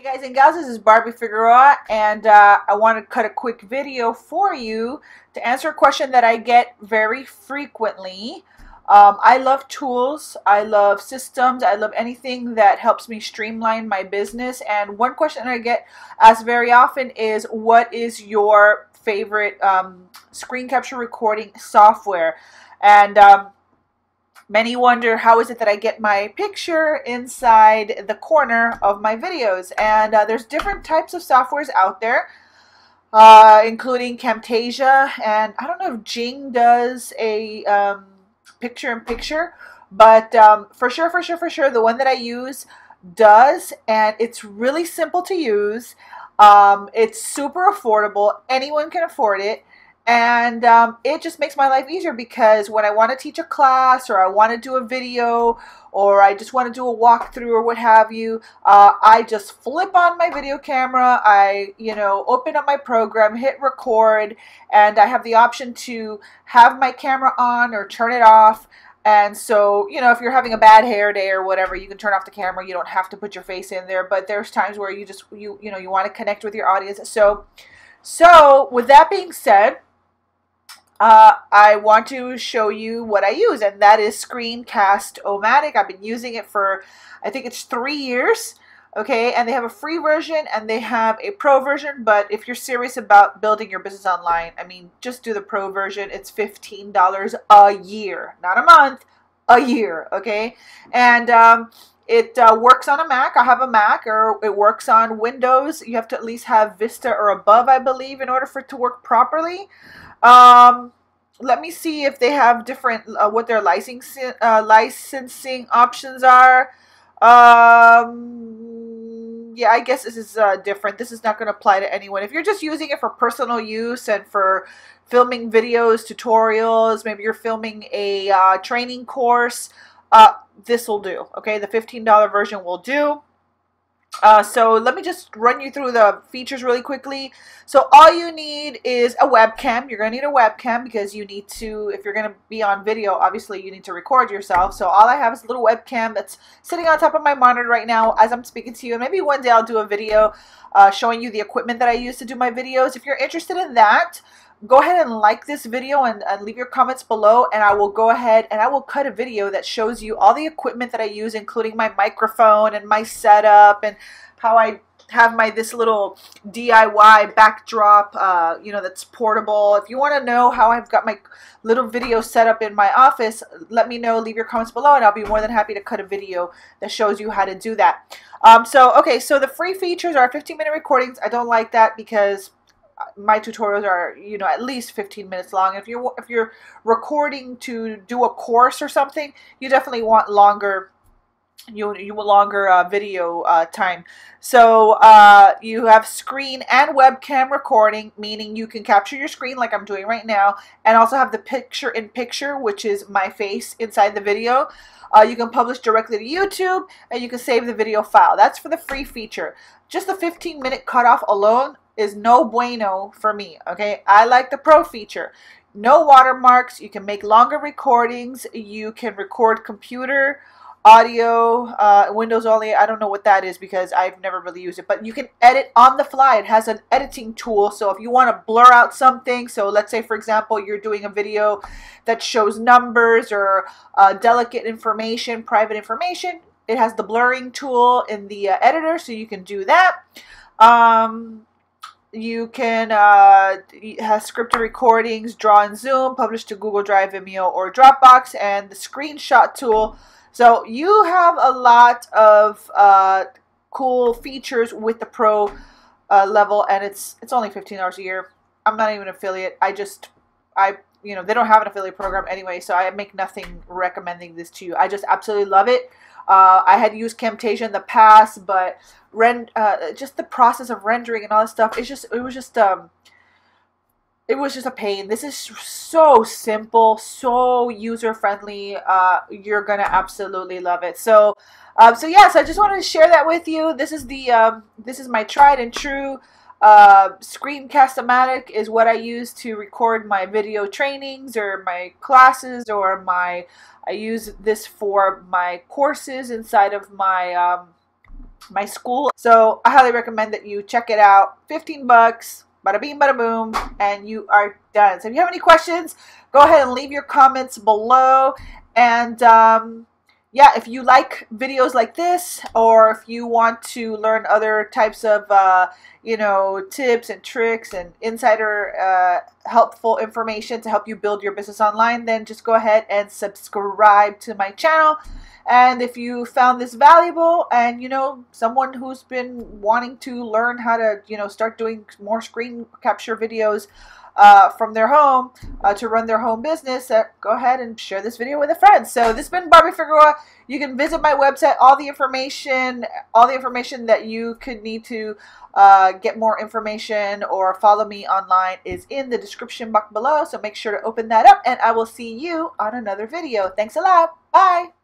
Hey guys and gals, this is Barbie Figueroa and uh, I want to cut a quick video for you to answer a question that I get very frequently. Um, I love tools, I love systems, I love anything that helps me streamline my business and one question I get asked very often is what is your favorite um, screen capture recording software? And um, Many wonder how is it that I get my picture inside the corner of my videos. And uh, there's different types of softwares out there, uh, including Camtasia. And I don't know if Jing does a um, picture-in-picture, but um, for sure, for sure, for sure, the one that I use does. And it's really simple to use. Um, it's super affordable. Anyone can afford it. And um, it just makes my life easier because when I want to teach a class or I want to do a video or I just want to do a walkthrough or what have you, uh, I just flip on my video camera, I, you know, open up my program, hit record, and I have the option to have my camera on or turn it off. And so, you know, if you're having a bad hair day or whatever, you can turn off the camera. You don't have to put your face in there. But there's times where you just, you, you know, you want to connect with your audience. So, so with that being said, uh, I want to show you what I use, and that is Screencast-O-Matic. I've been using it for, I think it's three years. Okay, and they have a free version and they have a pro version, but if you're serious about building your business online, I mean, just do the pro version. It's $15 a year, not a month, a year, okay? And um, it uh, works on a Mac. I have a Mac, or it works on Windows. You have to at least have Vista or above, I believe, in order for it to work properly. Um, let me see if they have different uh, what their licensing uh, licensing options are. Um, yeah, I guess this is uh, different. This is not going to apply to anyone. If you're just using it for personal use and for filming videos, tutorials, maybe you're filming a uh, training course, uh, this will do. Okay, the $15 version will do. Uh, so let me just run you through the features really quickly. So all you need is a webcam. You're going to need a webcam because you need to, if you're going to be on video, obviously you need to record yourself. So all I have is a little webcam that's sitting on top of my monitor right now as I'm speaking to you. And maybe one day I'll do a video uh, showing you the equipment that I use to do my videos. If you're interested in that, go ahead and like this video and, and, leave your comments below and I will go ahead and I will cut a video that shows you all the equipment that I use including my microphone and my setup and how I have my this little DIY backdrop uh, you know that's portable. If you want to know how I've got my little video set up in my office let me know leave your comments below and I'll be more than happy to cut a video that shows you how to do that. Um, so okay so the free features are 15 minute recordings. I don't like that because my tutorials are you know at least 15 minutes long. If you're if you're recording to do a course or something you definitely want longer you you want longer uh, video uh, time. So uh, you have screen and webcam recording meaning you can capture your screen like I'm doing right now and also have the picture in picture which is my face inside the video. Uh, you can publish directly to YouTube and you can save the video file. That's for the free feature. Just the 15 minute cutoff alone is no bueno for me, okay? I like the Pro feature. No watermarks. You can make longer recordings. You can record computer, audio, uh, Windows only. I don't know what that is because I've never really used it. But you can edit on the fly. It has an editing tool. So if you want to blur out something, so let's say, for example, you're doing a video that shows numbers or uh, delicate information, private information, it has the blurring tool in the uh, editor, so you can do that. Um, you can uh, have scripted recordings, draw in Zoom, publish to Google Drive, Vimeo, or Dropbox, and the screenshot tool. So you have a lot of uh, cool features with the Pro uh, level, and it's it's only fifteen dollars a year. I'm not even an affiliate. I just I you know they don't have an affiliate program anyway, so I make nothing recommending this to you. I just absolutely love it. Uh, I had used Camtasia in the past, but rend uh, just the process of rendering and all this stuff. It's just it was just um it was just a pain. This is so simple, so user friendly. Uh, you're gonna absolutely love it. So, um, so yes, I just wanted to share that with you. This is the um, this is my tried and true uh, Screencast-O-Matic is what I use to record my video trainings or my classes or my I use this for my courses inside of my um, my school. So I highly recommend that you check it out. 15 bucks, bada bing, bada boom, and you are done. So if you have any questions, go ahead and leave your comments below. And um, yeah, if you like videos like this, or if you want to learn other types of, uh, you know, tips and tricks and insider uh, helpful information to help you build your business online, then just go ahead and subscribe to my channel. And if you found this valuable and, you know, someone who's been wanting to learn how to, you know, start doing more screen capture videos, uh, from their home uh, to run their home business, uh, go ahead and share this video with a friend. So this has been Barbie Figueroa. You can visit my website. All the information, all the information that you could need to uh, get more information or follow me online is in the description box below. So make sure to open that up and I will see you on another video. Thanks a lot. Bye.